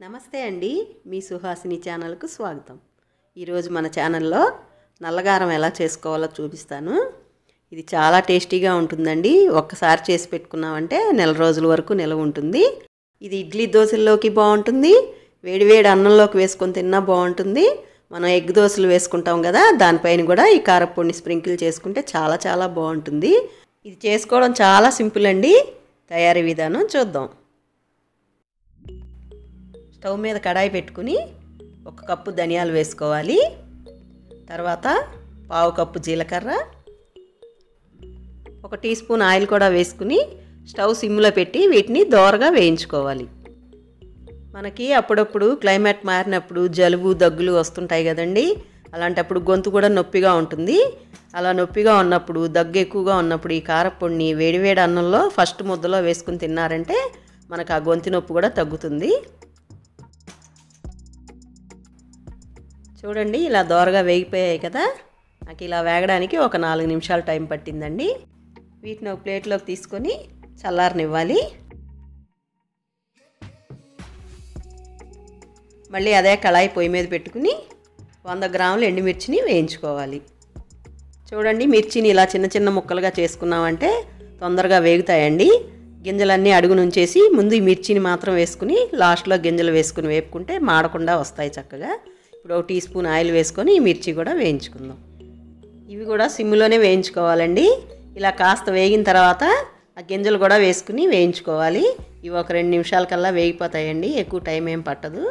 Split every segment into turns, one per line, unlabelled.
నమస్తే అండి మీ సుహాసిని ఛానల్కు స్వాగతం. ఈరోజు మన ఛానల్లో నల్లగారం ఎలా చేసుకోవాలో చూపిస్తాను. ఇది చాలా టేస్టీగా ఉంటుందండి. ఒక్కసారి చేసి పెట్టుకున్నామంటే నెల రోజుల వరకు నిలవ ఉంటుంది. ఇది ఇడ్లీ దోశల్లోకి బాగుంటుంది. వేడివేడి అన్నంలోకి వేసుకొని తిన్నా బాగుంటుంది. మనం ఎగ్ దోశలు వేసుకుంటాం కదా దానిపైన కూడా ఈ కారపొడిని స్ప్రింకిల్ చేసుకుంటే చాలా చాలా బాగుంటుంది. ఇది చేసుకోవడం చాలా సింపుల్ అండి. తయారీ విధానం చూద్దాం. స్టవ్ మీద కడాయి పెట్టుకుని ఒక కప్పు ధనియాలు వేసుకోవాలి. తర్వాత పావు కప్పు జీలకర్ర ఒక టీ స్పూన్ ఆయిల్ కూడా వేసుకుని స్టవ్ సిమ్లో పెట్టి వీటిని దోరగా వేయించుకోవాలి. మనకి అప్పుడప్పుడు క్లైమేట్ మారినప్పుడు జలుబు దగ్గులు వస్తుంటాయి కదండి. అలాంటప్పుడు గొంతు కూడా నొప్పిగా ఉంటుంది. అలా నొప్పిగా ఉన్నప్పుడు దగ్గు ఎక్కువగా ఉన్నప్పుడు ఈ కారపొడిని వేడివేడి అన్నంలో ఫస్ట్ ముద్దలో వేసుకుని తిన్నారంటే మనకు ఆ గొంతు నొప్పి కూడా తగ్గుతుంది. చూడండి ఇలా దోరగా వేగిపోయాయి కదా. నాకు ఇలా వేగడానికి ఒక నాలుగు నిమిషాలు టైం పట్టిందండి. వీటిని ఒక ప్లేట్లోకి తీసుకొని చల్లారనివ్వాలి. మళ్ళీ అదే కళాయి పొయ్యి మీద పెట్టుకుని వంద గ్రాములు ఎండుమిర్చిని వేయించుకోవాలి. చూడండి మిర్చిని ఇలా చిన్న చిన్న ముక్కలుగా చేసుకున్నామంటే తొందరగా వేగుతాయండి. గింజలన్నీ అడుగు నుంచేసి ముందు ఈ మిర్చిని మాత్రం వేసుకుని లాస్ట్లో గింజలు వేసుకుని వేపుకుంటే మాడకుండా వస్తాయి చక్కగా. ఇప్పుడు ఒక టీ స్పూన్ ఆయిల్ వేసుకొని ఈ మిర్చి కూడా వేయించుకుందాం. ఇవి కూడా సిమ్లోనే వేయించుకోవాలండి. ఇలా కాస్త వేగిన తర్వాత ఆ గింజలు కూడా వేసుకుని వేయించుకోవాలి. ఇవి ఒక రెండు నిమిషాల కల్లా వేగిపోతాయండి. ఎక్కువ టైం ఏం పట్టదు.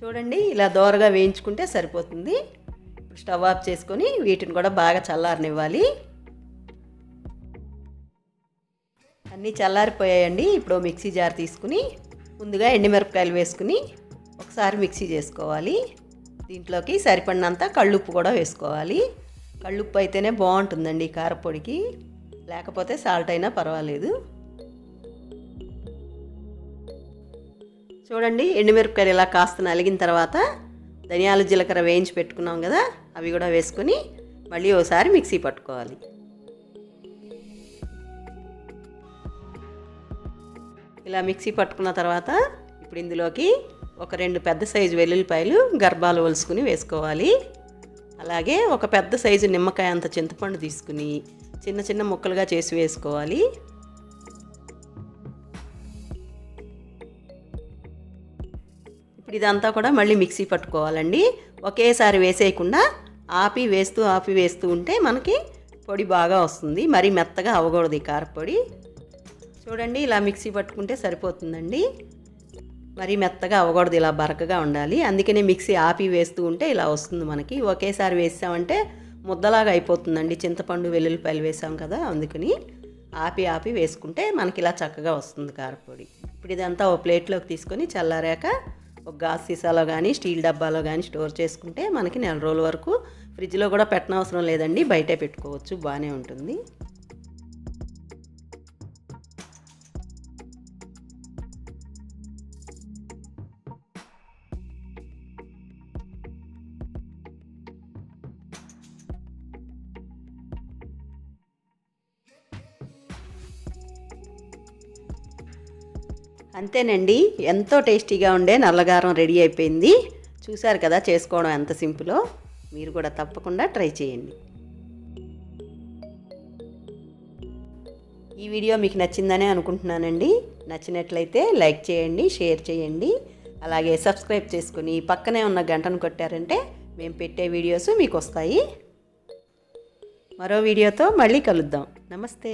చూడండి ఇలా దోరగా వేయించుకుంటే సరిపోతుంది. స్టవ్ ఆఫ్ చేసుకొని వీటిని కూడా బాగా చల్లారనివ్వాలి. అన్నీ చల్లారిపోయాయండి. ఇప్పుడు మిక్సీ జార్ తీసుకుని ముందుగా ఎండిమిరపకాయలు వేసుకుని ఒకసారి మిక్సీ చేసుకోవాలి. దీంట్లోకి సరిపడినంత కళ్ళుప్పు కూడా వేసుకోవాలి. కళ్ళుప్పు అయితేనే బాగుంటుందండి కారపొడికి. లేకపోతే సాల్ట్ అయినా పర్వాలేదు. చూడండి ఎండుమిరపకాయలు ఇలా కాస్త నలిగిన తర్వాత ధనియాలు జీలకర్ర వేయించి పెట్టుకున్నాం కదా అవి కూడా వేసుకొని మళ్ళీ ఒకసారి మిక్సీ పట్టుకోవాలి. ఇలా మిక్సీ పట్టుకున్న తర్వాత ఇప్పుడు ఇందులోకి ఒక రెండు పెద్ద సైజు వెల్లుల్లిపాయలు గర్భాలు ఒలుసుకుని వేసుకోవాలి. అలాగే ఒక పెద్ద సైజు నిమ్మకాయ అంత చింతపండు తీసుకుని చిన్న చిన్న ముక్కలుగా చేసి వేసుకోవాలి. ఇప్పుడు ఇదంతా కూడా మళ్ళీ మిక్సీ పట్టుకోవాలండి. ఒకేసారి వేసేయకుండా ఆపి వేస్తూ ఆపి వేస్తూ ఉంటే మనకి పొడి బాగా వస్తుంది. మరీ మెత్తగా అవ్వకూడదు ఈ కారపొడి. చూడండి ఇలా మిక్సీ పట్టుకుంటే సరిపోతుందండి. మరీ మెత్తగా అవ్వకూడదు ఇలా బరకగా ఉండాలి. అందుకనే మిక్సీ ఆపి వేస్తూ ఉంటే ఇలా వస్తుంది మనకి. ఒకేసారి వేసామంటే ముద్దలాగా అయిపోతుందండి. చింతపండు వెల్లుల్లిపాయలు వేసాం కదా అందుకని ఆపి ఆపి వేసుకుంటే మనకి ఇలా చక్కగా వస్తుంది కారపొడి. ఇప్పుడు ఇదంతా ఓ ప్లేట్లోకి తీసుకొని చల్లారాక ఒక గాజు సీసాలో కానీ స్టీల్ డబ్బాలో కానీ స్టోర్ చేసుకుంటే మనకి నెల రోజుల వరకు ఫ్రిడ్జ్లో కూడా పెట్టనవసరం లేదండి. బయటే పెట్టుకోవచ్చు. బాగానే ఉంటుంది. అంతేనండి. ఎంతో టేస్టీగా ఉండే నల్లగారం రెడీ అయిపోయింది. చూశారు కదా చేసుకోవడం ఎంత సింపులో? మీరు కూడా తప్పకుండా ట్రై చేయండి. ఈ వీడియో మీకు నచ్చిందనే అనుకుంటున్నానండి. నచ్చినట్లయితే లైక్ చేయండి షేర్ చేయండి. అలాగే సబ్స్క్రైబ్ చేసుకుని పక్కనే ఉన్న గంటను కొట్టారంటే మేము పెట్టే వీడియోస్ మీకు వస్తాయి. మరో వీడియోతో మళ్ళీ కలుద్దాం. నమస్తే.